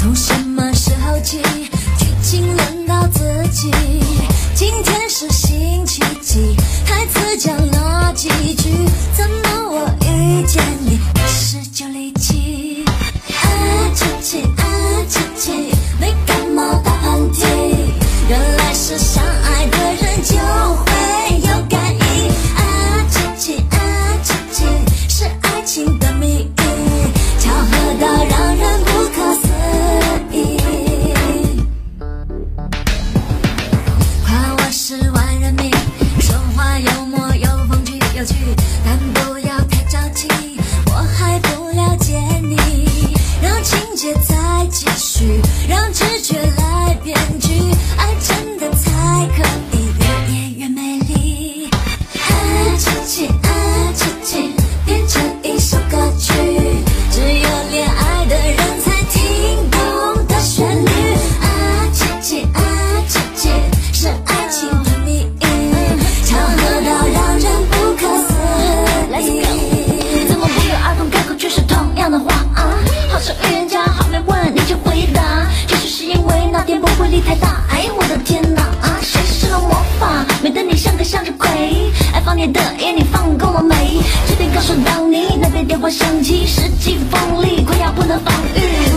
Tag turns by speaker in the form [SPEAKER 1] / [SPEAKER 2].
[SPEAKER 1] 从什么时候起，剧情轮到
[SPEAKER 2] 自己？你的眼，你放过我没？这边告诉到你，那边电话响起，十几锋利，快要不能防御。